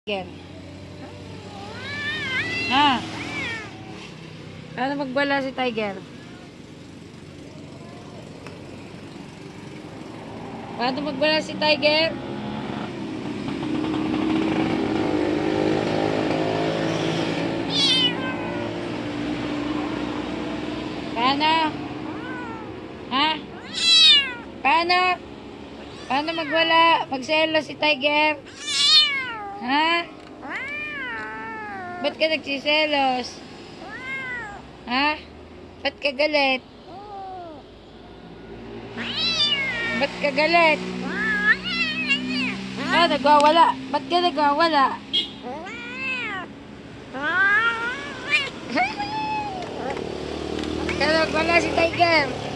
Tiger. Ha? Paano magbala si Tiger? Paano magbala si Tiger? Paano? Ha? Paano? Paano magwala? Magselo si Tiger? Ha? Ba't ka nagsiselos? Ha? Ba't ka galit? Ba't ka galit? Ah, nagwawala. Ba't ka nagwawala? Kaya nagwala si Tiger.